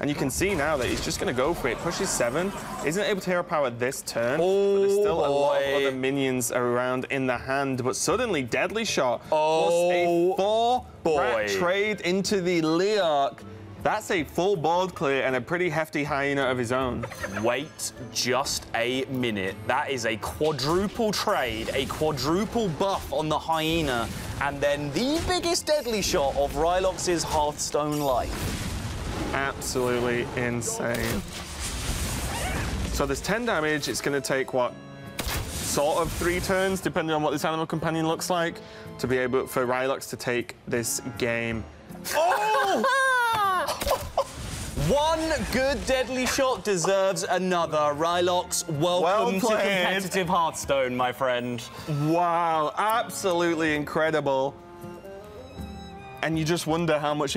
And you can see now that he's just going to go for it. Pushes seven. Isn't able to hero power this turn. but there's oh, still a lot of other minions around in the hand. But suddenly, Deadly Shot Oh, a four boy. trade into the Leokk. That's a full board clear and a pretty hefty hyena of his own. Wait just a minute. That is a quadruple trade, a quadruple buff on the hyena, and then the biggest deadly shot of Rylox's Hearthstone life. Absolutely insane. So there's 10 damage. It's going to take, what, sort of three turns, depending on what this animal companion looks like, to be able for Rylox to take this game. Oh! One good deadly shot deserves another. Rylox, welcome Well to played. competitive Hearthstone, my friend. wow, absolutely incredible. And you just wonder how much